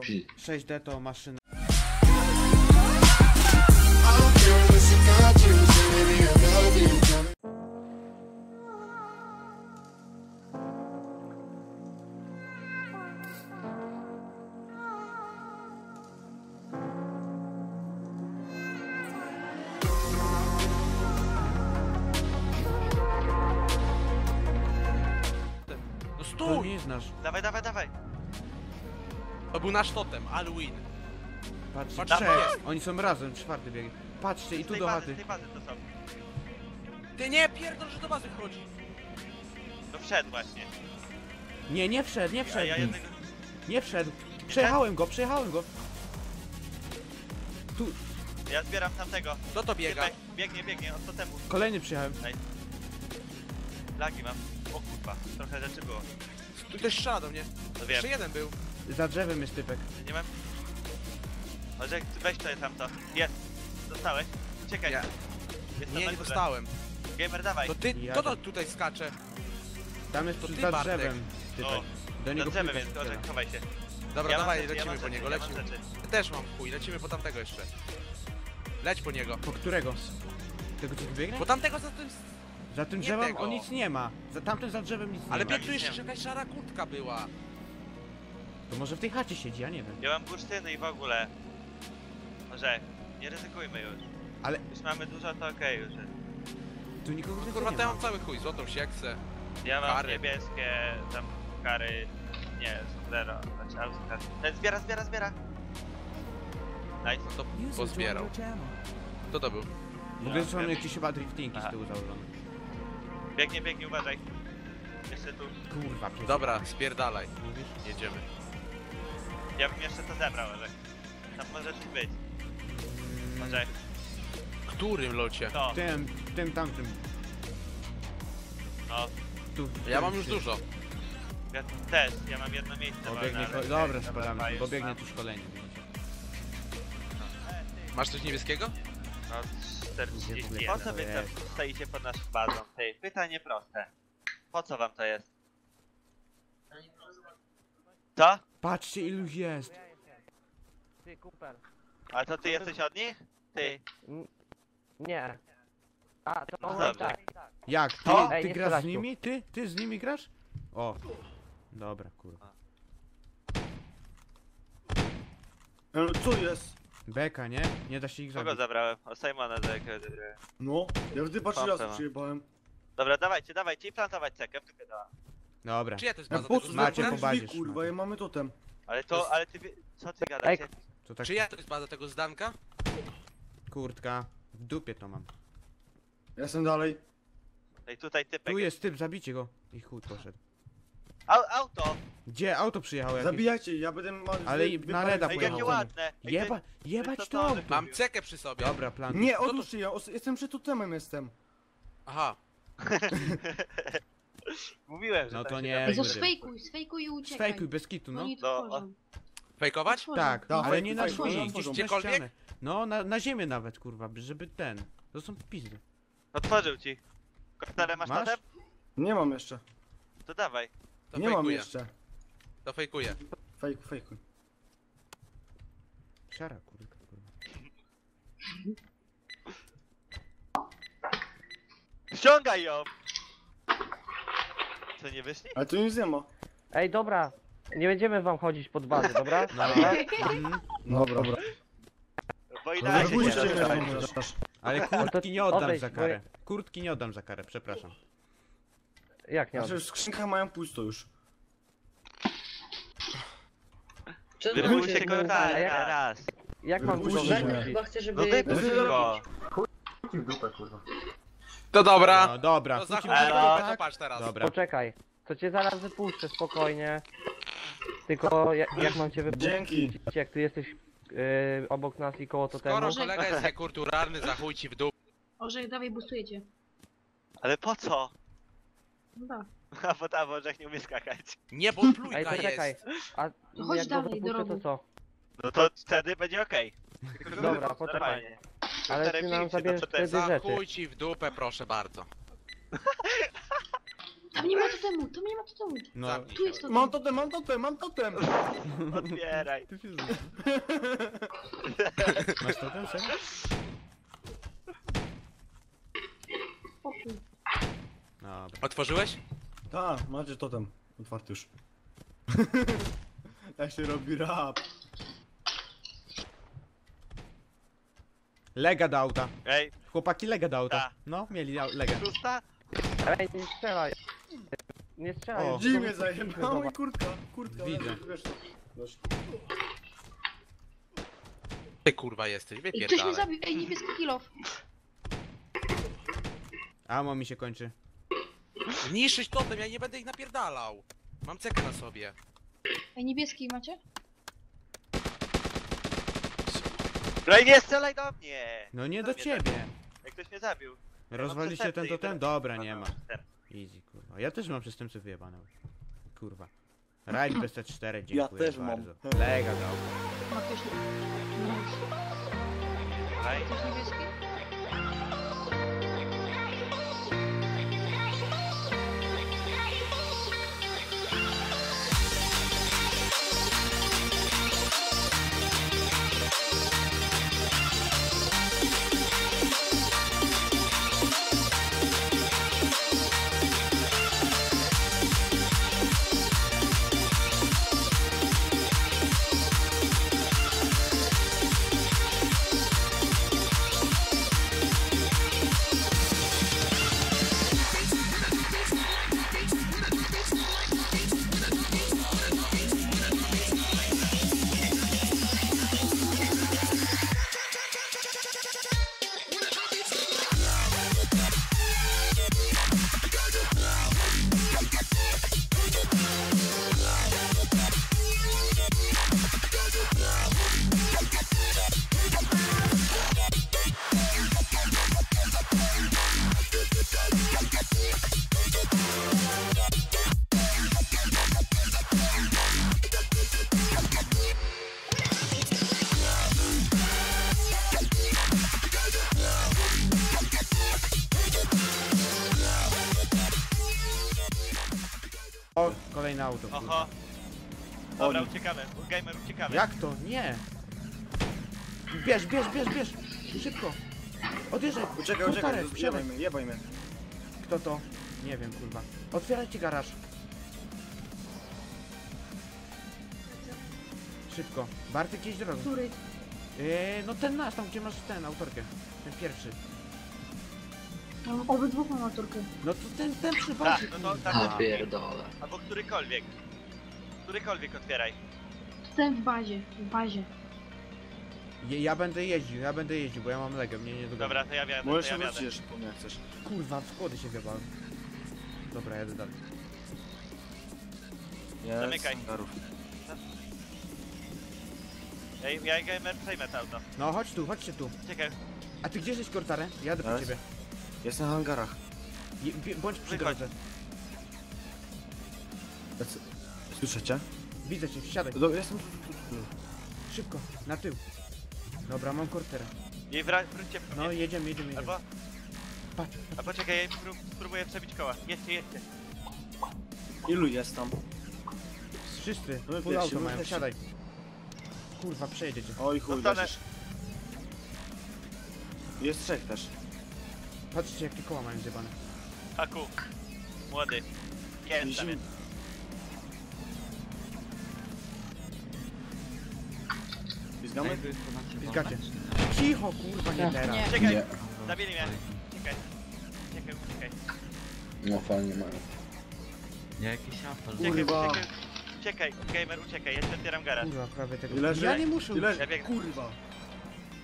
Pi. 6D to maszyna. Był nasz totem, Alwin. Patrzcie, Patrz, trzech. Oni są razem, czwarty bieg. Patrzcie i tu do bazy, chaty. z tej bazy to są. Ty nie, pierdol, że do bazy wchodzi. No wszedł właśnie. Nie, nie wszedł, nie A wszedł. ja jednego... Nie wszedł. Przejechałem go, przejechałem go. Tu, Ja zbieram tamtego. Kto to biega? Typek, biegnie, biegnie, od totemu. kolejny przyjechałem. Lagi mam. O kurwa, trochę rzeczy było. Tu też strzela do mnie. No wiem, Jeszcze jeden był. Za drzewem jest typek. nie mam... Może weź to tamto. Jest. Dostałeś. Czekaj. Nie. Jest Nie, nie górze. dostałem. Gamer, dawaj. To ty, Ja kto to tutaj skacze? Tam jest To przy- ty, za Bartek. drzewem typek. Do niego więc strzela. Orzek, chowaj się. Dobra, Ja mam dawaj, rzeczy, ja lecimy mam po rzeczy, niego, ja mam lecimy. rzeczy. Ja też mam chuj, lecimy po tamtego jeszcze. Leć po niego. Po którego? Tego co tu biegnie? Po tamtego za tym... Za tym nie drzewem tego. on nic nie ma. Za tamtym za drzewem nic nie Ale ma. bieg tu jeszcze jakaś szara kurtka była. To może w tej chacie siedzi, ja nie wiem. Ja mam bursztyny i w ogóle. Orzek, nie ryzykujmy już. Ale Już mamy dużo, to okej już. jest. tu nikogo więcej Kurwa, nie to ja ma. mam cały chuj, złotą sieksę. Ja mam Kary. niebieskie, tam kary, nie, sombrero, znaczy Auskar. Ten zbiera, zbiera, zbiera. Nice. No to pozbierał. Kto to był? W ogóle są jakieś chyba driftingi z tyłu założone. Biegnie, biegnie, uważaj. Jeszcze tu. Kurwa, przecież. Dobra, spierdalaj. Mówisz? Jedziemy. Ja bym jeszcze to zebrał, Orzek. Tam może coś być. Mm, Orzek, Którym locie? to, Tym, tym, tamtym. no. Tu. Ja mam już dużo. Ja też, ja mam jedno miejsce Bo biegnie, ko- dobra, spadamy, bo biegnie tu szkolenie. Masz coś niebieskiego? No, 41. Gdzie Po co wy tam stoicie pod naszą bazą? Ty, pytanie proste. Po co wam to jest? Co? Patrzcie ilu jest. Ty, Cooper. A to ty jesteś od nich? Ty. Nie. A, to No dobrze. tak. Jak? Ty, To? Ej, ty nie grasz z tu. nimi? Ty? Ty z nimi grasz? O. Dobra, kurwa. E, Co jest? Beka, nie? Nie da się ich Kogo zabić. zabrałem? O Simona zabrałem. No, ja wtedy patrzę Pompę raz przyjebałem. Dobra, dawajcie, dawajcie i plantować cekę w tylko dała. Dobra. Czyja to jest Ja baza po tego co Macie zdania? po zamknąć bazie drzwi, kurwa, ja mamy totem. Ale To jest- ale ty, wie- co ty gadacie? To tak Czyja to jest baza tego zdanka? kurtka. W dupie to mam. Ja jestem dalej. Ej, tutaj typek Tu jest typ, zabicie go. I chuj poszedł. Au, auto! Gdzie? Auto przyjechało jakieś. Zabijajcie, ja będę... Ma, Ale i wy- na wyparę- reda Ej, pojechał. jakie ładne! Ej, Jeba, jebać to. Mam cekę przy sobie. Dobra, plan. Nie, odłóżcie, ja os- jestem przed totemem jestem. Aha. Mówiłem, że No tak to się nie. Ej, to Kurde. sfejkuj, sfejkuj i uciekaj. Sfejkuj bez kitu, no. Oni tu No. Fejkować? Tak, Da, ale nie na drzwi, otworzą. gdzieś na Gdziekolwiek? ścianę. No, na, na ziemię nawet, kurwa, żeby ten. To są pizdy. Otworzył ci. Kostele masz Masz? totem? Nie mam jeszcze. To dawaj. To nie mam fejkuję. jeszcze. To fejkuję. Fejku, fejkuj. Siara, kurwa. kurwa. Ściągaj ją! Co, nie wyszli? Ale tu nic nie ma. Ej, dobra. Nie będziemy wam chodzić pod bazę, dobra? No. Dobra? Mhm. Dobra, dobra. Bo No inaczej się nie mnie chociaż. Ale kurtki nie odejdź, oddam za bo karę. Kurtki nie oddam za karę, przepraszam. Jak nie? Znaczy w skrzynkach mają pusto już. Wypuśćcie Uciekł, go a raz, jak- raz. Jak mam Wypuśćcie dużo mnie. wyrzucić? Chyba chcę, No żeby... wypuść go. To dobra. No dobra, To Elo. to tak? patrz teraz. Dobra. Poczekaj. To cię zaraz wypuszczę, spokojnie. Tylko jak, jak mam cię wypuścić? Dzięki. Jak ty jesteś yy, obok nas i koło totemu? Skoro kolega jest niekulturalny, za chuj ci w dół. Orzech, dawaj, boostujecie. Ale po co? No da. A bo Orzech nie umie skakać. Nie, bo Ej, plujka poczekaj. jest. A No chodź jak go dalej, do wypuszczę, to rogu. co? No to wtedy będzie okej. Dobra, poczekaj. Normalnie. Ale ty Cztery nam zabierzesz wtedy Za rzeczy. chuj ci w dupę, proszę bardzo. Tam nie ma totemu, tam nie ma totemu. No, Zamknij Tu się. jest totem. Mam totem, mam totem, mam totem! Otwieraj. ty fuse. Masz to ten serio? Pokój. Dobra. Otworzyłeś? Tak, macie totem. Otwarty już. tak się robi rap. Lega do auta. Ej, Chłopaki lega do auta. Ta. No, mieli au- legę. szósta? Ej, nie strzelaj. Nie strzelaj. O. mnie zajebał i kurtka, kurtka. Widzę. Wiesz co? Wiesz. Ty kurwa jesteś, Ej, ktoś mnie wypierdalaj. zabił. Ej, niebieski kilof. Amo mi się kończy. Niszczyć totem, ja nie będę ich napierdalał. Mam cekę na sobie. Ej, niebieski macie? No nie strzelaj do mnie! No nie Co do mnie ciebie. Jak ktoś mnie zabił. Rozwaliście ten totem? i- Dobra, nie ma. Easy, kurwa. Ja też mam przestępców wyjebane. Kurwa. Rajd bez T4, dziękuję też mam. bardzo. Auta. Ma ktoś... Ktoś niebieski? Auto. Oho. Dobra, uciekamy. Gamer, uciekamy. Jak to? Nie! Bierz, bierz, bierz, bierz! Szybko! Odjeżdżaj! Uciekaj, uciekaj, Kurtarek, jebaj mnie, jebaj mnie. Kto to? Nie wiem, kurwa. Otwierajcie garaż. Szybko. Bartek, jedź drogą. Który? Eee, no ten nasz, tam gdzie masz ten, autorkę. Ten pierwszy. No, obydwu mam maturkę. No to ten, ten przy Tak, no to tak. pierdolę. Albo którykolwiek. Którykolwiek otwieraj. Ten w bazie, w bazie. Je, ja będę jeździł, ja będę jeździł, bo ja mam legę, mnie nie dogadam. Dobra, to ja wiadę, to Możesz ja się wrócić wiadę. jeszcze po mnie jak chcesz. Kurwa, w skłody się wiebałem. Dobra, jadę dalej. Jest, Zamykaj. Ej, ja i gamer przejmę to auto. No chodź tu, chodźcie tu. Czekaj, A ty gdzie jesteś, Kortare? Jadę po Zaraz. ciebie. Jestem w hangarach. Je, bie- bądź przy Wychodź. drodze. Lecę. Słyszycie? Widzę cię, wsiadaj. Do, jestem tu, tu, tu, tu. Szybko, na tył. Dobra, mam Kortera. i wra- wróćcie po No mnie. jedziemy, jedziemy, jedziemy. Albo, Patrz, a poczekaj, ja spróbuję przebić koła. Jedźcie, jedźcie. Ilu jest tam? wszyscy, No full pierwsi, auto no mają, pierwsi. wsiadaj. Kurwa, przejedziecie. Oj chuj, Zostanę. leżysz. Jest trzech też. Patrzcie, jakie koła mają zjebane. Haku. Młody. Jest tam jest. Pizgamy? Pizgacie. Cicho, kurwa, nie teraz. Nie. Czekaj, Nie. zabili mnie. Czekaj. Czekaj, uciekaj. No fajnie mają. Czekaj, Kurwa. uciekaj. Uciekaj, gamer, uciekaj, ja ci otwieram garaż. Kurwa, prawie tego. I leży? Ja nie muszę. I leży. Ja biegnę. Kurwa.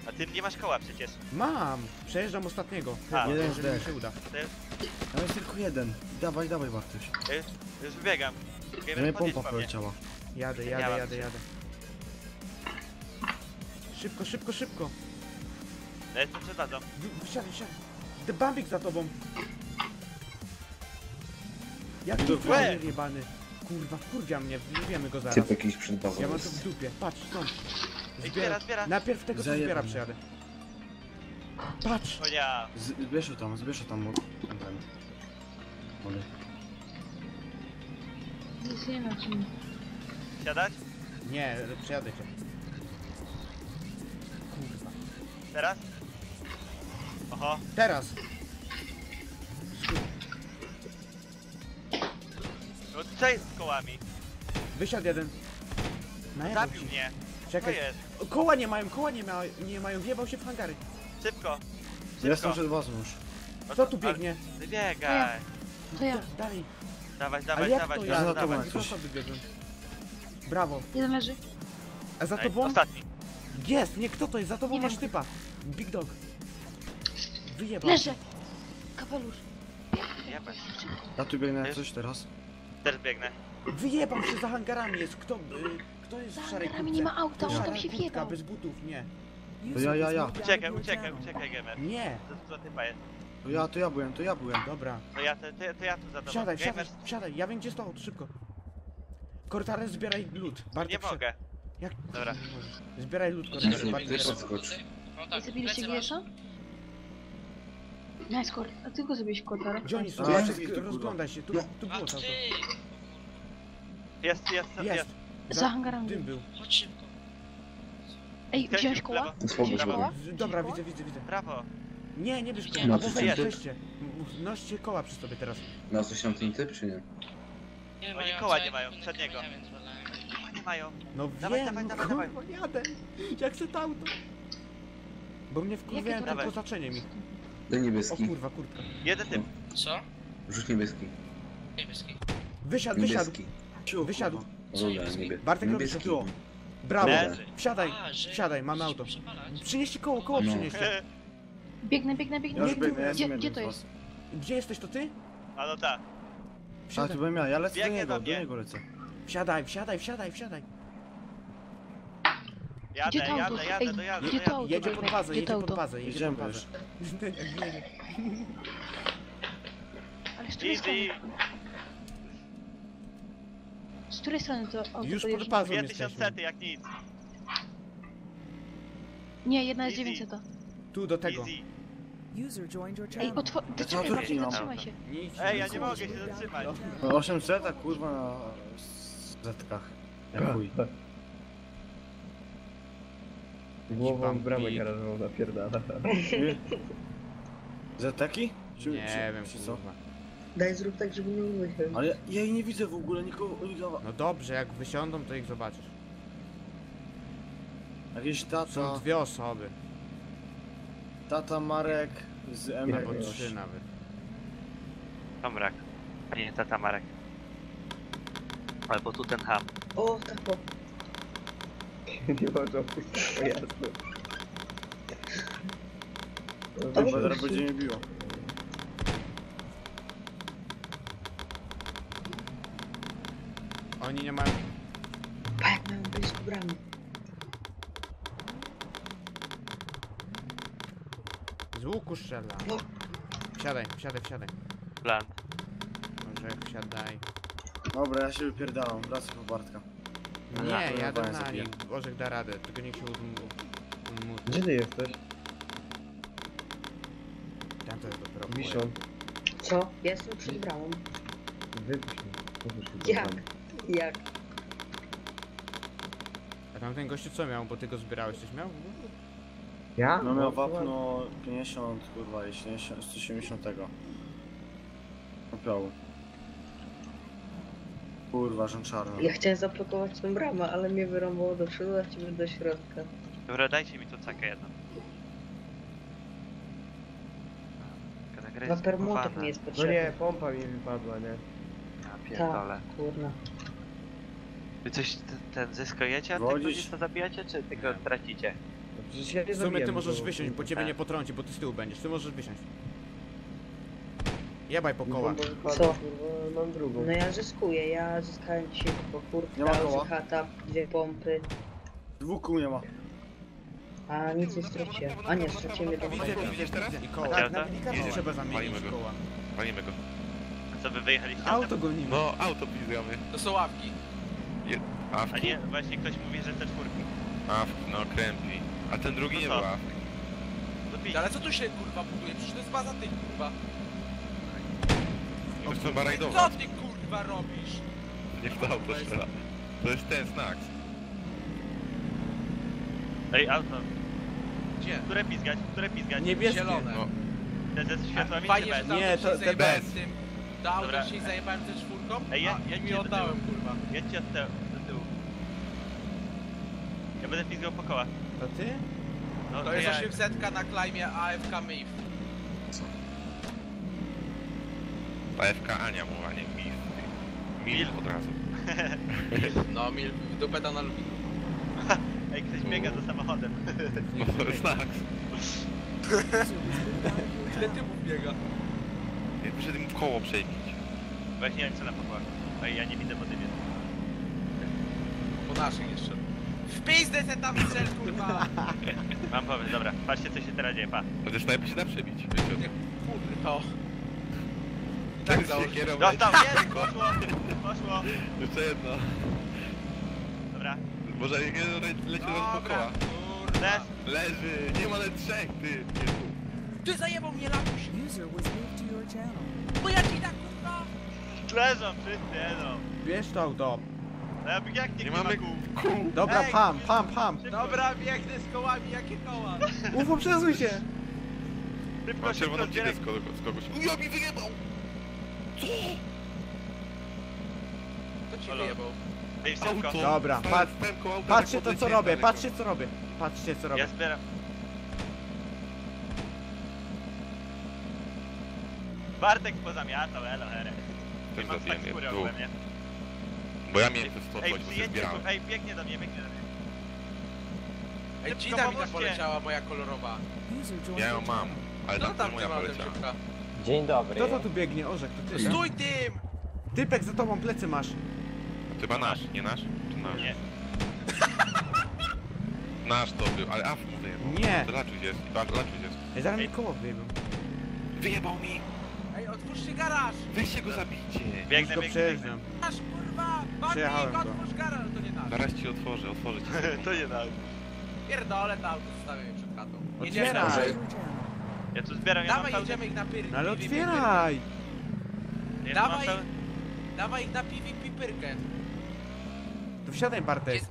A ty nie masz koła przecież. Mam! Przejeżdżam ostatniego. A, jeden jeżeli mi zdech. się uda. Jest, Tam jest tylko jeden. Dawaj, dawaj Bartuś. już wybiegam. Gamer, podjedź pompa po mnie. poleciała. Jadę, Ja jadę, jadę, jadę. Szybko, szybko, szybko. Ja jestem przed bazą. Wy- Wsiadaj, wsiadaj. The Bambik za tobą. Jaki w frajer jebany. Kurwa, wkurwia mnie, wyjebiemy go zaraz. Typ jakiś przed bazą Ja mam to jest. w dupie. Patrz, stąd. Ej, zbiera, zbiera. Najpierw tego co Zajebam. zbiera przejadę. Patrz! O ja. Z- Zbierz tam, zbierz tam. Ten. Nic nie ma czym. Siadać? Nie, przejadę cię. Kurwa. Teraz? Oho, Teraz! no co jest z kołami? Wysiadł jeden. Najebał Zabił ci. mnie. Czekaj. jest? Koła nie mają, koła nie, ma, nie mają, wjebał się w hangary. Szybko. Szybko. Jestem przed bazą już. No Kto to- tu biegnie? ale Wybiegaj. To ja. Dalej. Dawać, A dawać, jak dawać, to ja za tobą dawać. wybiegłem. Brawo. Jeden leży. A za Ej, tobą? Ostatni. Jest, nie kto to jest, za tobą Nie masz wiem. typa. Big dog. Wyjebał. Leżę. Kapelusz. Jebać. Ja tu biegnę jak coś teraz. Teraz biegnę. Wyjebał się za hangarami jest. Kto, y, kto jest w szarej kurtce? nie ma auta, on Szara tam się kurtka, wjebał. bez butów, nie. To ja, ja, ja. Uciekaj, uciekaj, uciekaj, gamer. Nie. To, to typa jest. To ja, to ja byłem, to ja byłem. Dobra. To ja, to, to, to ja tu za tobą. Wsiadaj, Gamer, wsiadaj. Ja wiem gdzie jest to auto, szybko. Kortare, zbieraj lód. Bartek, nie wsi- mogę. Jak? Dobra. Nie. Zbieraj lód, Ty Kortare. Bartek, też wsiadaj. podskocz. I zabiliście Giesa? Nice, kort. A ty go zrobiłeś kotara? Gdzie oni są? A, jest tu, kurwa. Rozglądaj się, tu, tu było to auto. Jest, jest, jest. Jest. Za hangarami. Dym był. Ej, Skręcił wziąłeś w koła? lewo. Wziąłeś koła? Dobra, widzę, widzę, widzę. Brawo. Nie, nie bierz Nie. koła, No, albo to ty? weźcie. M- Noście koła przy sobie teraz. Na coś tam ten typ, czy nie? Oni koła nie mają, przedniego. Nie mają. No Dawaj, wiem, dawaj, no dawaj, kurwa, jadę. Jak chcę to auto. Bo mnie wkurwiają Jakie tym to- Dawaj. poznaczeniem ich. Daj O niebieski. kurwa, kurtka. Jeden typ. Co? Rzuć niebieski. Wysiadł, wysiadł. Niebieski. Wysiadł. Niebie... Bartek, niebieski. robisz Brawo. Leży. Wsiadaj, A, że- wsiadaj, mamy auto. Przepalać? Przynieście koło, koło No. przynieście. Biegnę, biegnę, Ja biegnę. już Nie, biegnę, ja Gdzie, gdzie to jest? Gdzie jesteś, to ty? A no tak. A, Wsiadaj, to byłem ja, ja lecę do Biegnie niego, do do mnie. niego lecę. wsiadaj, wsiadaj, wsiadaj, wsiadaj. Jadę, Gdzie to auto? jadę, jadę, Ej, dojadę, gdzie to dojadę. auto? Jedzie pod bazę, Gdzie jedzie pod auto? bazę, jedzie pod Jedziemy bazę. Ale? Easy. Z której strony to auto Już pod bazą 2000 jesteśmy. sety jak nic. Nie, jedna jest Easy. 900. Tu do tego. Easy. Ej, otwor... Zatrzymaj, to Bartek, nie mam. zatrzymaj się. Nic, Ej, ja nie mogę się zatrzymać. No 800, a kurwa na zetkach. Jak chuj. Głową w bramę garażową napierdala. Zeteki? Czy, Nie czy, wiem, czy co? kurwa. Daj zrób tak, żeby nie umyśleć. Ale ja, ja jej nie widzę w ogóle, nikogo. No dobrze, jak wysiądą, to ich zobaczysz. Jakieś Są tata, dwie osoby, tata Marek z M albo jakoś. trzy nawet. Tomrak. A nie, tata Marek. Albo tu ten ham. O, tak o. Nie można opuścić pojazdu. Chyba zaraz będzie mnie biło. Oni nie mają... Pa, jak mają blisko bramy. Z łuku strzela. No. Wsiadaj, wsiadaj, wsiadaj. Plant. Może wsiadaj. Dobra, ja się wypierdalam, wracam po Bartka. Nie, Ja jadę na zabijać. nich. Bożek da radę, tylko niech się. Gdzie ty jesteś? Ten to jest dopiero Wiszą. Co? Ja jestem przed bramą. Wypuść mnie. Wypuść mnie. Jak? Jak? A tamten gościu co miał, bo ty go zbierałeś, coś miał? Ja? No miał wapno 50, kurwa, i 70, 170 tego. Opiołu. Kurwa, żon czarny. Ja chciałem zablokować tą bramę, ale mnie wyrąbało do przodu, a ciebie do środka. Dobra, dajcie mi tu cakę jedną. Taka gra jest bugowana. mi jest No potrzebny. nie, pompa mi wypadła, nie? Ja pierdolę. Kurna. Wy coś ten, ten zyskujecie od tych Wodzić. ludzi, co zabijacie, czy tylko tracicie? No przecież ja nie W sumie ty zabiłem możesz go. wysiąść, bo ciebie Tak. nie potrąci, bo ty z tyłu będziesz. Ty możesz wysiąść. Jebaj po Mi koła. pompa wypadła, Co? Kurwa, mam drugą. No ja zyskuję, ja zyskałem dzisiaj tylko Nie ma kurtka, koła. chata, dwie pompy, Dwóch kół nie ma. a nic nie straciłem. A nie, straciłem jedną Widzę, pompę. widzę, widzę. I koło. Macie Tak, auto? na Jedziemy. trzeba zamienić Walimy go. koła. Walimy go. A co, wy wyjechaliście? Auto gonimy. No, auto pizgamy. To są ławki. A nie, właśnie ktoś mówi, że te czwórki. Awki, no krępli. A ten drugi To nie co? był pić. Ale co tu się kurwa buduje? Przecież to jest baza ty kurwa. To jest chyba. Co ty kurwa robisz? Nie w to auto strzela. To jest ten znak. Ej, auto. Gdzie? Które pizgać? Które pizgać? Niebieskie. Zielone. No. Te ze światłami Fajnie, że bez? tam Nie, nie, to- to, to się zajebałem bez. tym. Do auta Dobra. się zajebałem ze czwórką, Ej, je- a jedźcie mi oddałem, kurwa. Jedźcie od tyłu. Ja będę pizgał po koła. To ty? No, To jest ja... 800 na klejmie AFK MIF. AFK Ania mu, a nie Mil. Mil od razu. No, mi w dupę to na lubi. Ej, ktoś biega za samochodem. No, znak. Ile typów biega? Ja wyszedł mu koło przejmić. Właśnie jak co na pokład. Ej, ja nie widzę po tym jest. Po naszych jeszcze. Pizdę se tam strzel, kurwa! Mam pomysł, dobra. Patrzcie co się teraz dzieje, pa. Chociaż snajper się da przebić. Kurde, to. Tak, Tak założyłem. Dostał, jest, poszło, poszło. Jeszcze jedno. Dobra, Może nie le- leci do Dobra, koła. kurwa. też. Leży, nie ma ale trzech, ty. Jezu. Ty zajebał mnie latuś! User was moved to your channel. Bo ja ci tak, kurwa! Leżą wszyscy, jedzą. Bierz to auto. No ja jak nie, Nie ma mamy kół. kół. Dobra, Ej, pam, pam, pam. Dobra, biegnę z kołami, jakie koła? Ufo, przesuń się. szybko, Mam szybko, czerwoną zbieraj. ciebie z kogoś. Ja mi wyjebał! To ci Halo. wyjebał. Ej, szybko. Auto. Dobra, patrz- stałem koło auta, Patrzcie tak to co odleciałem robię, daleko. patrzcie co robię. Patrzcie co robię. Ja zbieram. Bartek pozamiatał, elo, here. Też Nie mam tak zabiłem skóry je. ogółem, nie? Bo ja miałem te 100 Ej, bo się zbierałem. ej, biegnie do mnie, biegnie do mnie. Ej, Szybko dzida mi tam pomóżcie. poleciała, moja kolorowa. Ja ją mam, ale No tam tam to moja poleciała. szybka. Dzień dobry. Kto to tu biegnie? Orzek, to ty. tak? Stój tym! Typek za tobą plecy masz. To chyba nasz, nie nasz? Czy nasz? Nie. Nasz to był, ale AF mu wyjebał. Nie. To Laczuś jest, Ba- Laczuś jest. Ej, zaraz mi koło wyjebą. Wyjebał mi! Ej, otwórzcie garaż! Weźcie go zabijcie! Już Biegnę, go biegnę, biegnę. przejeżdżam. Kurwa! Przejechałem go. otwórz garaż! To nie nasz. Zaraz ci otworzę, otworzę ci. To nie da. Pierdolę to auto zostawię przed chatą. Otwieraj. Jedziemy. Channel. Ja tu zbieram, ja mam Dawaj, pełny... jedziemy ich na pyr. No ale otwieraj! Ja tu mam Dawaj. pełny... Dawaj ich na PvP pyrkę. To wsiadaj Bartek. Jest-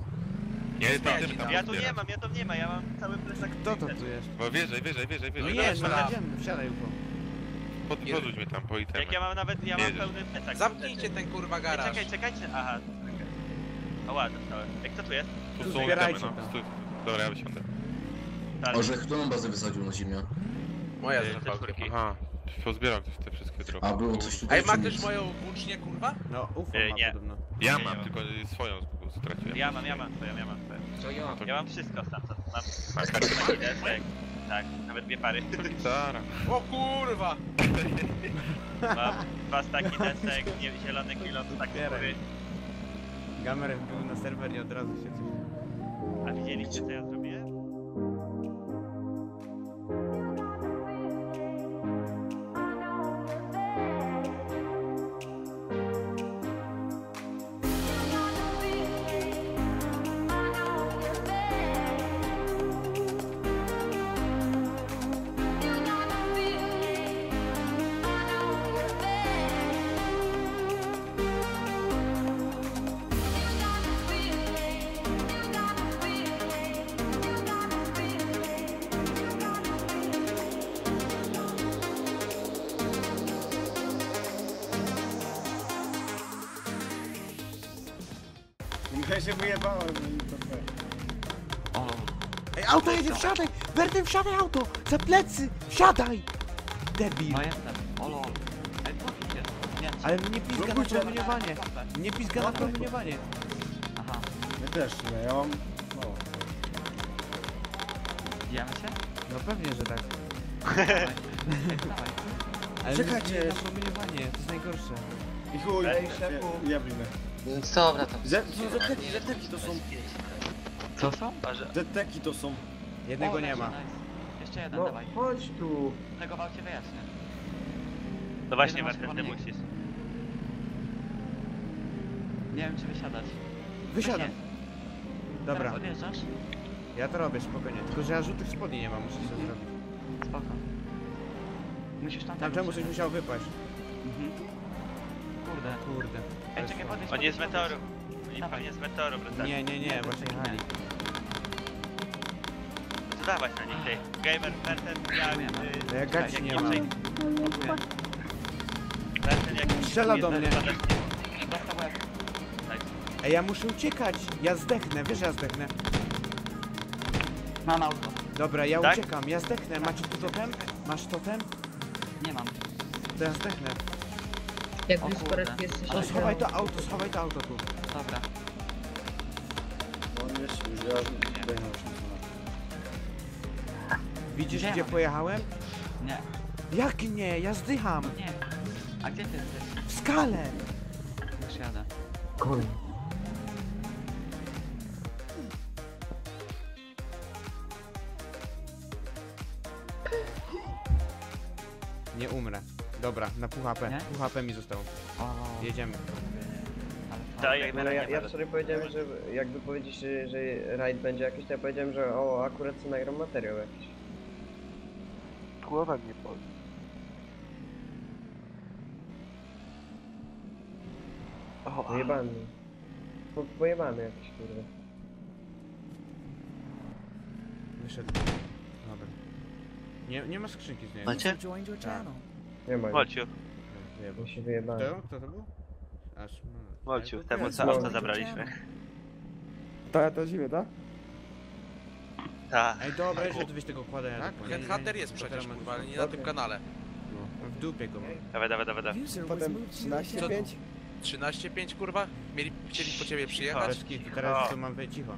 Nie, Jest Medzi, tam Ja tu nie mam, ja tu nie ma, ja mam cały plecak. Kto to tu jest? Bo wierzej, wierzej, wierzej, No wierzej. nie, no dobra. jedziemy, wsiadaj Ufo. Pod, podrzuć mnie tam po itemy. Jak ja mam nawet, ja mam pełny plecak. Zamknijcie ten kurwa Ej, garaż. czekaj, czekajcie, aha. czekaj. O, ładnie, dostałem. Jak kto tu jest? Tu są zbierajcie itemy, no. tam. Stój. Dobra, ja wysiądę. Tak. Orzech, którą bazę wysadził na ziemię? Moja Ej, z te czwórki. Aha, pozbierał ktoś te wszystkie dropy. A było coś tutaj Ej, ma nic? moją włócznię, kurwa? No Ufo Ej, ma nie. podobno. Ja Nie, mam, nie tylko swoją straciłem. Ja mam, ja mam twoją, ja mam twoją. To ja. No to Ja mam wszystko stamtąd. Mam A, kartę desek. Tak, nawet dwie pary. gitara. O kurwa! Mam dwa staki desek, nie, zielony kilo, tak Zbieraj. skóry. Gamer był na serwer i od razu się coś... A widzieliście co ja zrobiłem? Się wyjebałem. Ej, auto jedzie, wsiadaj! Bertem, wsiadaj auto! Za plecy! Wsiadaj! Debil! No jestem. Ej, jest. Nie, Ale mnie pizga na Blokujcie. promieniowanie! Mnie pizga na promieniowanie! Aha. Ja też nie, ja mam... No. Bijemy się? No pewnie, że tak. Dawaj. Ale Czekajcie. pizga na promieniowanie, to jest najgorsze. I chuj, Ej, szefu. Jebimy. Dobra tam. Z, to zeteki, zeteki to są. Co są? Zeteki to są. Jednego O, nie ma. nice. Jeszcze jeden, No dawaj. chodź tu. Tego wam cię wyjaśnię. No właśnie, masz ty chyba musisz. Nie wiem, czy wysiadać. Wysiadam. Weź nie. Dobra, Teraz odjeżdżasz? ja to robię spokojnie. Tylko, że ja żółtych spodni nie mam, muszę się zrobić. Spoko. Musisz tam Tam tego czemu coś musiało wypaść. Mhm. Kurde. Kurde. Ej, czekaj, podejdź, On jest z meteoru. Dawaj. pewnie z meteoru, brata. Nie, nie, nie, właśnie jechali. Co dawać na nich, tej? Gamer, Merten, jak... y, Ja gaci nie mam. Merten, jak Strzela do mnie. Nice. Dostał łeb. Ej, ja muszę uciekać. Ja zdechnę, wiesz, ja zdechnę. Mam auto. Dobra, ja Tak? uciekam, ja zdechnę. Macie tu totem? Masz totem? Nie mam. To ja zdechnę. Jak O blisko kurde. redki jesteś, To schowaj to auto, schowaj to auto tu. Dobra. No wiesz, już ja już na Widzisz, gdzie ma. pojechałem? Nie. Jak nie? Ja zdycham. Nie. A gdzie ty jesteś? W skale. Już jadę. Nie umrę. Dobra, na pół HP. Nie? Pół HP mi zostało. O. Jedziemy. Daj, No, ja, ja wczoraj powiedziałem, że jakby powiedzieć, że, że raid będzie jakiś, to ja powiedziałem, że o, akurat co nagram materiał jakiś. Głowa mnie boli. Pojebany. Po, pojebany jakiś, kurde. Wyszedł. Dobra. Nie, nie ma skrzynki z niego. Macie? User joined your channel. Nie ma. Molciu, Wyjebał. Mi się wyjebałem. Kto? Kto to był? Aż... Molciu, Ja to temu co auto zabraliśmy. To ja to zimie, tak? Tak. Ej, dobra, ty weź tego kłada, ja Tak? tak Headhunter jest przecież, kurwa, ale nie na tym kanale. No, w dupie go mam. Dawaj, dawaj, dawaj, dawaj. Potem moved to your 13, channel. 5. 13.5 kurwa? Mieli, chcieli po ciebie przyjechać? Teraz, ki- teraz to mam wejść cicho.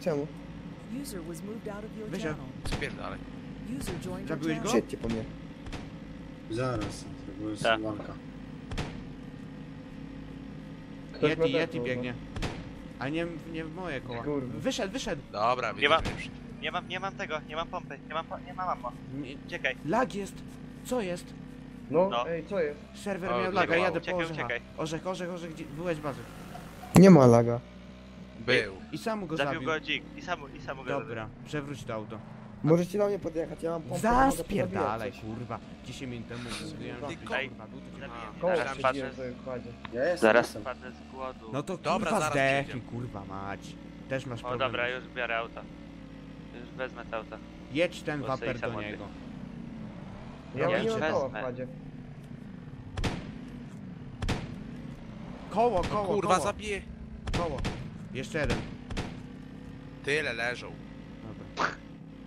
Czemu? User was moved out of your channel. Spierdalaj. User joined your Zabiłeś go? channel. Siedźcie po mnie. Zaraz, to jest Tak. walka. Ktoś Yeti, ma Yeti tepnął, biegnie. A nie, nie w moje koła. Kurwa. Wyszedł, wyszedł. Dobra, Nie ma- widzisz. Nie mam, nie mam tego, nie mam pompy, nie mam, po- nie mam ammo. Nie, Czekaj. lag jest. Co jest? No, No. ej, co jest? Serwer O, miał laga, uciekaj, jadę po uciekaj, orzecha. uciekaj. Orzech, orzech, orzech, gdzie byłeś bazy. Nie ma laga. Był. I sam go Zabił zabił. go dzik i samu, i samu go zabił. Dobra, przewróć to auto. Możecie na mnie podjechać, ja mam pompę. Zaspierdalaj, kurwa. 10 minut temu mówiłem, Ty kurwa, był ciekawe. Koło Zaraz przybiłem patrzę. sobie w kładzie. Ja jestem, Zaraz jestem. padnę z głodu. No to Dobra, kurwa zaraz zdechnij, przyjdziemy. kurwa mać. Też masz O problem. dobra, już biorę auto. Już wezmę to auto. Jedź ten Bo sobie waper do niego. Ja Ja nie mam wezmę. koła w kładzie. Koło, koło, Kurwa, koło, zabiję. koło. Jeszcze jeden. Tyle leżą.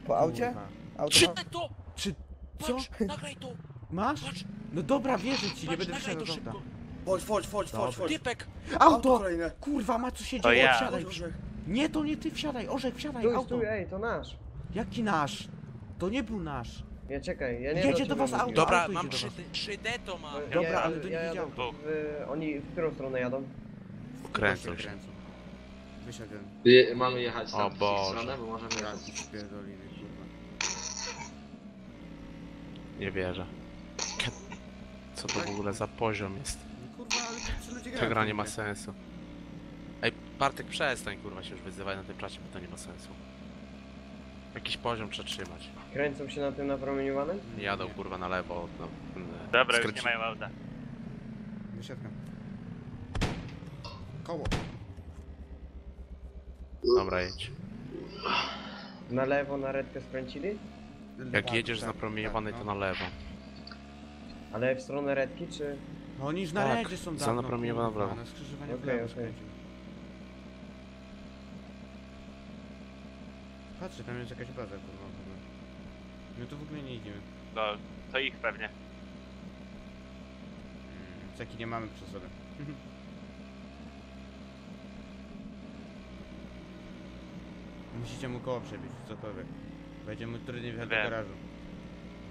Po aucie? Kurwa. Auto Czytaj to! Czy... Co? Patrz, nagraj to! Masz? Patrz, No dobra, wierzę ci, nie patrz, będę nagraj to z auta. szybko. Chodź, chodź, chodź, chodź, chodź. Typek! Auto! kolejne. Kurwa, ma co się To dzieje, ja. wsiadaj. Chodź, Orzech. Nie, to nie ty wsiadaj, Orzech, wsiadaj, Stój, auto. stój, ej, to nasz. Jaki nasz? To nie był nasz. Nie, czekaj, ja nie Jedzie wiem, do was auto. Dobra, auto mam idzie do 3D, 3D to mam. Dobra, ale to nie widział. w- Oni w którą stronę jadą? Kręcą się. Wysiadłem. Je, mamy jechać O na w Boże. stronę, bo możemy jechać. Pierdoliny, kurwa. Nie wierzę. Co to w ogóle za poziom jest? Kurwa, ale ci ludzie Ta grają gra nie ma sensu. Ej, Bartek przestań kurwa się już wyzywać na tym czacie, bo to nie ma sensu. Jakiś poziom przetrzymać. Kręcą się na tym napromieniowanym? Jadą kurwa na lewo. No, Dobra, już nie mają auta. Wysiadka. Koło. Dobra, jedź. Na lewo, na redkę skręcili? Jak Tak, jedziesz z tak, napromieniowanej, tak, to no. na lewo. Ale w stronę redki, czy... No oni już na Tak, redzie są za dawno, w lewo. Na skrzyżowaniu w Okej, lewo okej. Patrzcie, tam jest jakaś baza, kurwa. w ogóle. My tu w ogóle nie idziemy. No, to ich pewnie. Mm, Ceki nie mamy przy sobie. Musicie mu koło przebić, cokolwiek. Będzie mu trudniej wjechać do Wiem. garażu.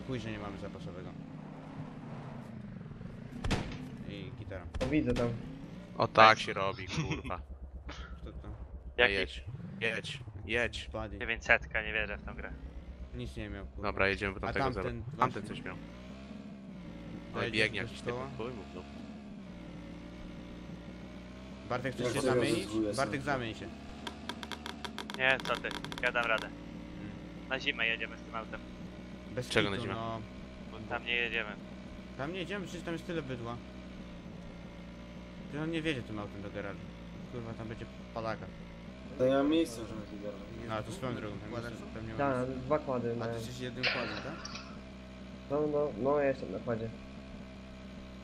Chuj, że nie mamy zapasowego. I gitara. O, widzę tam. O tak się robi, kurwa. Co to? Jedź, jedź, jedź. Buddy. 900, nie wierzę w tą grę. Nic nie miał, kurwa. Dobra, jedziemy do A tamten zero. właśnie- Tamten coś miał. No i Dojedziesz biegnie do jakiś typ stoła? no. Bartek, chcesz Ja się sobie zamienić? Bartek, sobie. zamień się. Nie, co ty, ja dam radę. Na zimę jedziemy z tym autem, Bez Czego kitu, na zimę? No. bo tam nie jedziemy. Tam nie jedziemy, przecież tam jest tyle bydła. Ty on nie wiedzie tym autem do garażu. Kurwa, tam będzie palaka. To ja mam miejsce, żeby tu garaż. No, ale to swoją drogą, tam jest pewnie ma Tak, dwa kłady A mają. ty jesteś jednym kładem, tak? No, no, no, ja jestem na kładzie.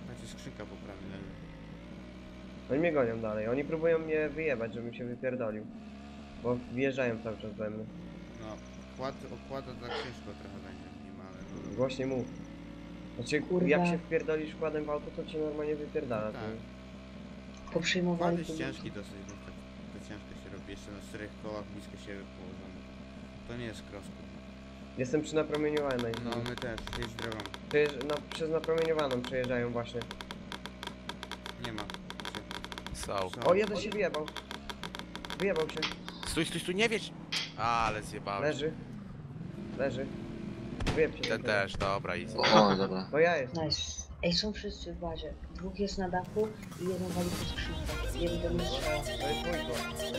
Macie skrzynka po prawej lewej. Oni mnie gonią dalej, oni próbują mnie wyjebać, żebym się wypierdolił. Bo wjeżdżają cały czas we mnie. Kład, okłada tak ciężko trochę będzie, nie ma, ale... no. Głośniej mów. Znaczy, Kurwa. jak się wpierdolisz kładem w auto, to cię normalnie wypierdala. Tak. to- Poprzejmowali Kład jest to ciężki dosyć, bo tak, to ciężko się robi, jeszcze na czterech kołach blisko siebie położone. To nie jest cross. kurwa. Jestem przy napromieniowanej. No, my też, jedź drogą. Przejeżdż... No, przez napromieniowaną przejeżdżają właśnie. Nie ma. Są. Są. O, jeden się wyjebał. Wyjebał się. Stój, stój, stój, nie wiedź! Ale zjebałem. Leży. Leży. Wyjeb się. Ten też, dobra, easy. O, dobra. To ja jestem. Nice. Ej, są wszyscy w bazie. Dwóch jest na dachu i jeden wali po skrzynkach. Jeden do mnie strzela. To jest mój.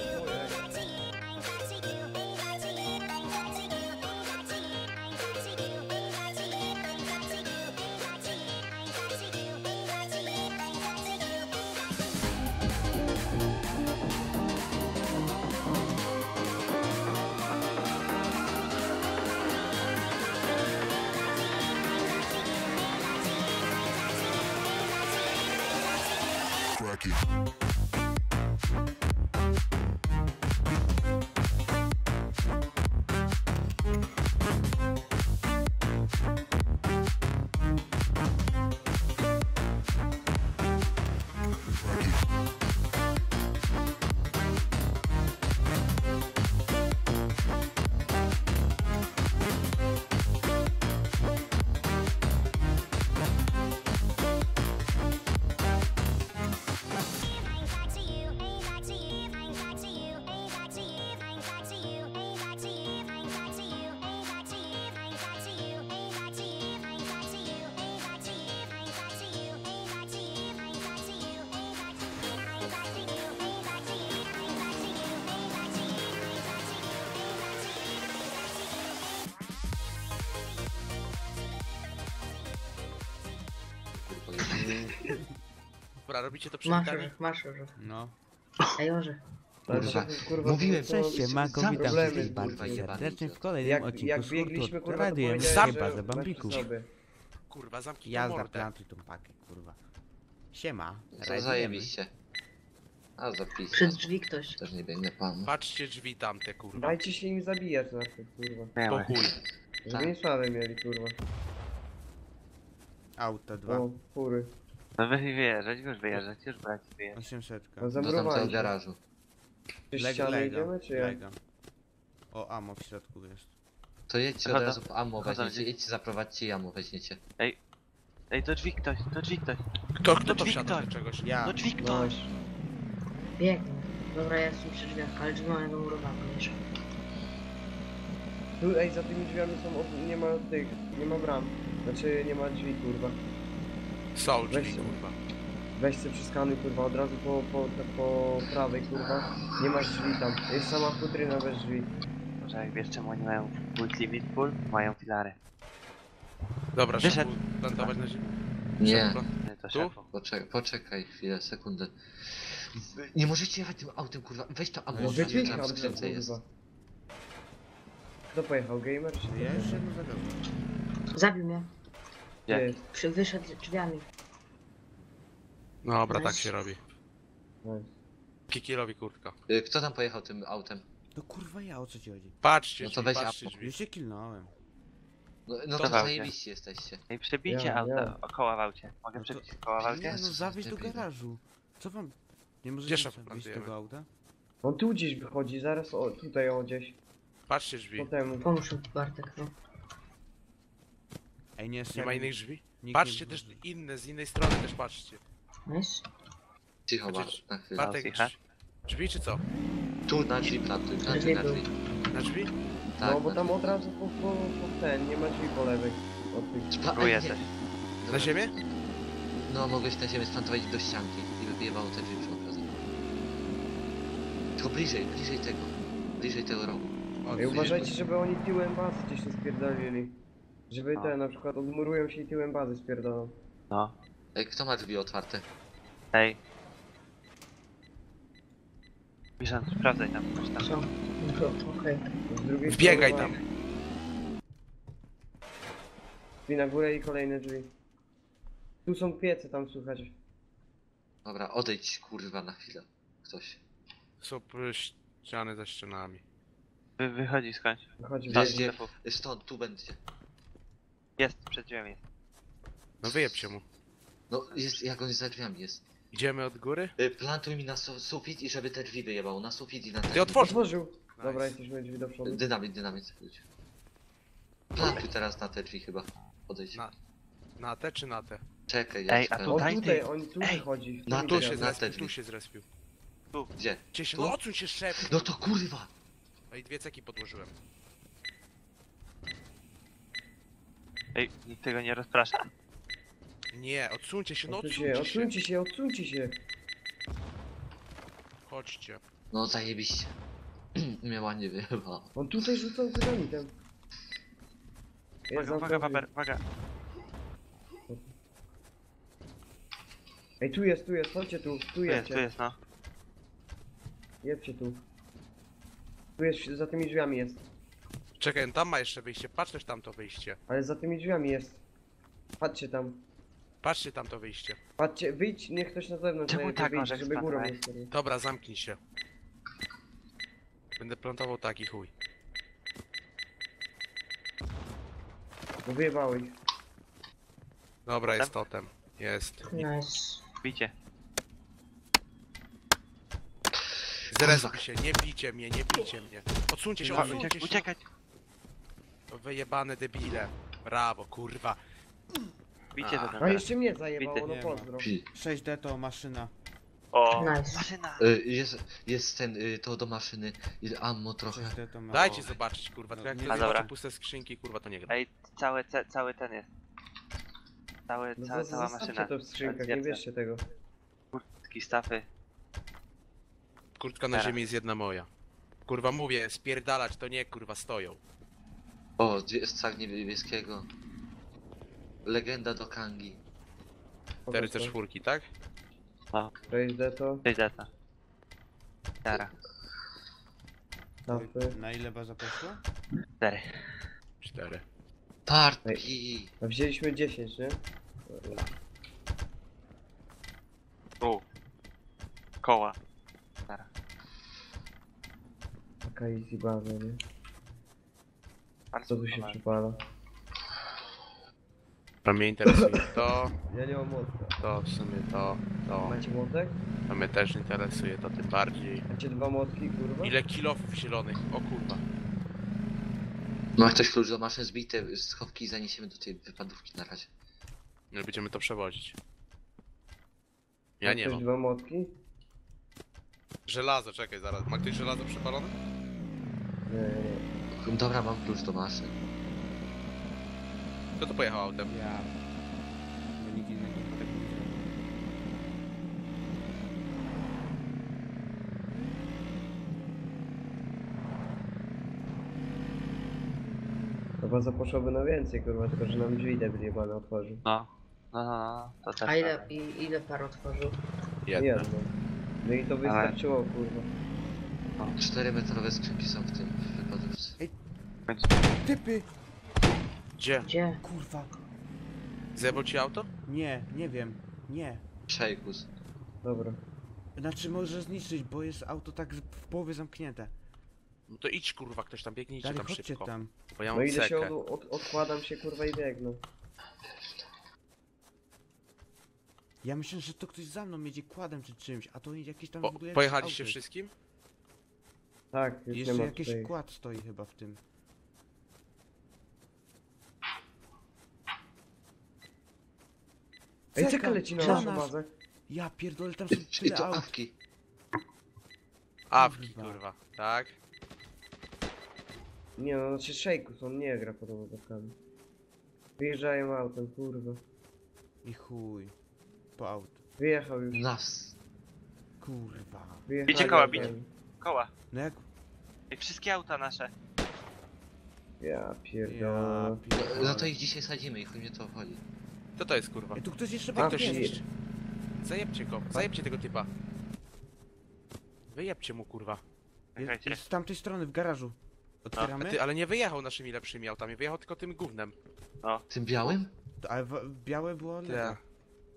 Dobra, robicie to Masz przywitanie? orzech, masz. No. Ej, jest Kurwa. kurwa, Mówiłem. to- Cześć, Mako, za witam problemy, wszystkich kurwa, bardzo jebany serdecznie w kolejnym Jak, odcinku jak z biegliśmy, kurwa, to Radujemy powiedziałeś, chyba że za masz bambików. Kurwa, zamknij tą Jazda, mordę. plantuj tą pakę, kurwa. Siema. Co rajdujemy. zajebiście. A zapis. Przed drzwi ktoś. Też nie biegnę pan. Patrzcie drzwi tamte, kurwa. Dajcie się im zabijać na tym, kurwa. Po chuj. Żeby nie sławę mieli, kurwa. Auta dwa. O, fury. No wy wyjeżdżać, już wyjeżdżać, już brać wyjeżdżać. 800. No Do zamurowali tamtego się. garażu. Czy Leg- ściany lega, idziemy, czy jak? lega. O, amo w środku jest. To jedźcie od razu po ammo weźmiecie, jedźcie zaprowadźcie i ammo weźmiecie. Ej, to drzwi ktoś, to drzwi ktoś. Kto, kto to drzwi wsiada ktoś. do czegoś? Ja. No drzwi No, ktoś. Biegnę. Dobra, ja jestem przy drzwiach, ale drzwi mają zamurowane, wiesz. tu, ej, za tymi drzwiami są, op- nie ma tych, nie ma bram. Znaczy, nie ma drzwi, kurwa. Są drzwi, Weź- kurwa. Weź se przeskanuj, kurwa, od razu po, po, po prawej, kurwa. Nie masz drzwi tam. Jest sama futryna bez drzwi. Może jak wiesz czemu oni mają bullet limit pool? Mają filary. Dobra, Wyszedł. szefu, plantować na ziemi. Nie, Szybko. Nie, to Tu? poczekaj, poczekaj chwilę, sekundę. Nie możecie jechać tym autem, kurwa. Weź to No, no, Wypij tam w tam, skrzynce jest. kurwa. Kto pojechał, gamer czy Ja jeszcze jedno zawiozłem. Zabił mnie. Gdzie Jak? jest? Przy, wyszedł drzwiami. Dobra, tak się robi. Kikirowi kurtka. Y, Kto tam pojechał tym autem? No kurwa ja, o co ci chodzi? Patrzcie No to drzwi, weź patrzcie drzwi. Już się kilnąłem. No, no to Dobra, zajebiście jesteście. Ej, przebijcie Ja, auto ja. o koła w aucie. Mogę No to- przebić koła w aucie? Nie no, zawieź do garażu. Co wam... Nie Gdzie możecie plantujemy? tego auta? On tu gdzieś wychodzi, zaraz o, tutaj o gdzieś. Patrzcie drzwi. Po temu. Pomóż mi, Bartek, no. Ej, nie, Nie ma innych drzwi? Nikt Patrzcie nie też inne, z innej strony też patrzcie. Nice. Cicho, Znaczy, Bart, na chwilę. Bartek, Cicha. drzwi. Drzwi czy co? Tu na drzwi plantuj, plantuj Drzwi na drzwi. Na drzwi? Tak, no bo na tam drzwi. od razu po, po, po ten, nie ma drzwi po lewej. Od tych. Pla- Próbuję Ej, nie. coś. Na ziemię? No, mogłeś na ziemię splantować do ścianki i by wyjebało te drzwi przy okazji. Tylko bliżej, bliżej tego. Bliżej tego rogu. O, Ej, uważajcie, żeby oni tyłem bazy gdzieś nie spierdolili. Żeby No. te na przykład odmurują się i tyłem bazy spierdolą. No. Ej, kto ma drzwi otwarte? Ej, Miszan, sprawdzaj tam, coś tam. Co? No to okej. Z drugiej Wbiegaj strony tam. Drzwi na górę i kolejne drzwi. Tu są piece, tam słychać. Dobra, odejdź kurwa na chwilę. Ktoś. Są ściany za ścianami. Wy, wychodzi skądś. Chodź, gdzie? sklepu. Stąd, tu będzie. Jest, przed drzwiami jest. No wyjebcie mu. No, jest, jak on za drzwiami jest. Idziemy od góry? Y, Plantuj mi na su sufit i żeby te drzwi wyjebał. Na sufit i na te Ty otworzył! Otworzył. Dobra, jesteśmy drzwi do przodu. Dynamit, dynamit. Chodź. Plantuj teraz na te drzwi chyba. Odejdź. Na- Na te czy na te? Czekaj, ja Ej, a. On Tutaj tutaj, ty. on tu Ej. wychodzi. Na Tu się na te zrespił, drzwi. tu się zrespił. Gdzie? Gdzie się, Tu? no odsuń się szep! No to kurwa! No i dwie ceki podłożyłem. Ej, nikt tego nie rozprasza. Nie, odsuńcie się, no Odsuńcie się, odsuńcie się. odsuńcie się, odsuńcie się. Chodźcie. No zajebiście. Mnie ładnie wyjebał. On tutaj rzucał. Jest Uwaga, uwaga, Faber, uwaga. Ej, tu jest, tu jest, chodźcie tu, tu Tu jest, tu jest, no. Jedźcie tu. Tu jest, za tymi drzwiami jest. Czekaj, tam ma jeszcze wyjście, patrz też tam to wyjście. Ale za tymi drzwiami jest. Patrzcie tam. Patrzcie tam to wyjście. Patrzcie, wyjdź, niech ktoś na zewnątrz Czemu tak wyjdzie, może żeby górą jest. Dobra, zamknij się. Będę plantował taki chuj. No wyjebało ich. Dobra, jest totem. Jest. Nice. Bicie. Zrespię się, nie bijcie mnie, nie bijcie mnie. Odsuńcie się, odsuńcie się. Uciekać. Wyjebane debile. Brawo, kurwa. Bicie to tam. jeszcze mnie zajebało, no Nie ma. pozdro. Pi. 6D to maszyna. O, Nice. maszyna. Y, jest, jest ten, y, to do maszyny. Ile ammo trochę. 6D to ma. Dajcie zobaczyć, kurwa. To No, jak nie A, dobra. puste skrzynki, kurwa, to nie gra. Ej, cały, ca, cały ten jest. Cały, No cała, to cała zostawcie maszyna. to w skrzynkach, nie Potwierdzę. bierzcie tego. Kurtki, stafy. Kurtka na Teraz. ziemi jest jedna moja. Kurwa mówię, spierdalać to nie, kurwa, stoją. O, dwie stak niebieskiego. Legenda do Kangi. Te czwórki, tak? To jest D to, Cześć, Data. Dara. Na ile baza poszła? Cztery. Cztery. Partki! A wzięliśmy 10, nie? U. Koła. Dara. Taka easy baza, nie? Co tu się przypala? To mnie interesuje to, Ja nie mam młotka. to w sumie to, to. Macie młotek? To mnie też interesuje, to tym bardziej. Macie dwa młotki, kurwa? Ile kilofów zielonych? O kurwa. Ma ktoś klucz do maszyn zbite, schowki zaniesiemy do tej wypadówki na razie. No będziemy to przewozić. Ja nie mam. dwa młotki? Żelazo, czekaj zaraz. Ma ktoś żelazo przepalone? Nie, nie, nie. Dobra, mam klucz do maszyn. Kto to pojechał autem? Ja. Bo nikt innego tak nie zrobił. Baza poszłaby na więcej, kurwa, tylko że nam drzwi debil jebany otworzył. No. No, no, no. To też. A ile, i, ile par otworzył? Jedno. No i to wystarczyło, kurwa. Cztery metalowe skrzynki są w tym. Typy! Gdzie? Gdzie? Kurwa. Zjebał ci auto? Nie, nie wiem. Nie. Szejkus. Dobra. Znaczy może zniszczyć, bo jest auto tak w połowie zamknięte. No to idź kurwa, ktoś tam biegnijcie Dalej, tam chodźcie szybko. tam. Bo ja No mam idę się cekę. od, od, odkładam się, kurwa, i biegnę. Ja myślę, że to ktoś za mną jedzie kładem czy czymś, a to jakieś tam Po, w ogóle pojechaliście auto. wszystkim? Tak, już nie Jeszcze ma jakiś tutaj. kład stoi chyba w tym. Ej, Ceka, leci na za naszą nas. bazę. Ja pierdolę, tam są I tyle to aut. awki. Awki Kurwa. kurwa, tak? Nie no, znaczy Szejkus, on nie gra podobno bazkami. Wyjeżdżają autem, kurwa. I chuj. Po aut. Wyjechał już. Nas. Kurwa. Wyjechali Bicie koła, autem. bicie. Koła. No jak... Ej, wszystkie auta nasze. Ja Ja pierdolę. pierdolę. No to ich dzisiaj sadzimy i chuj mnie to obchodzi. Kto to jest kurwa? Ej, tu ktoś jeszcze A, Ktoś jest. Zajebcie go, zajebcie tego typa. Wyjebcie mu kurwa. Jest, Czekajcie. jest z tamtej strony, w garażu. A Otwieramy? ty, ale nie wyjechał naszymi lepszymi autami, wyjechał tylko tym gównem. Tym białym? To- Ale w, białe było Ty. lewo.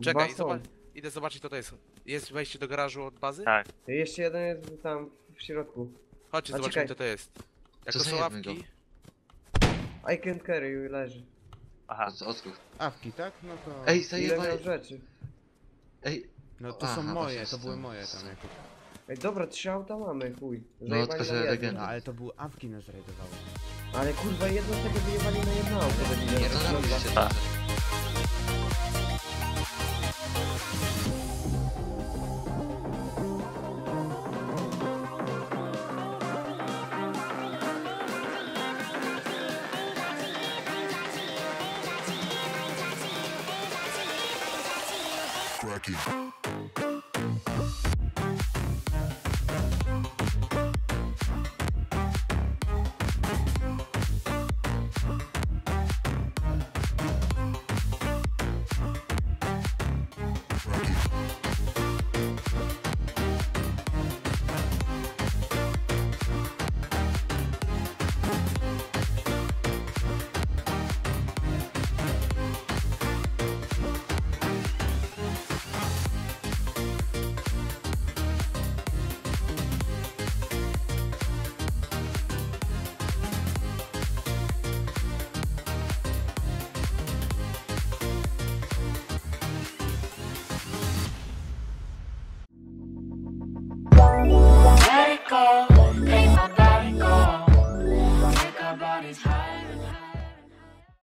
Czekaj, Dwa są. zobacz, idę zobaczyć co to jest. Jest wejście do garażu od bazy? Tak. Jeszcze jeden jest tam w środku. Chodźcie, A czekaj. co to jest. Jak To są zajebmy ławki, I can carry leży. Aha. Od, odkup. Awki, tak? No to... Ej, Ile zajebali. rzeczy? Ej, No to Aha, są moje, właśnie, to były moje tam jakieś. Ej, dobra, trzy auta mamy, chuj. No, Zajebali tylko, że jedno. No ale to były awki nas rajdowały. Ale kurwa, jedno z tego wyjebali na jedno auto. debile. nie to No, robiście dwa-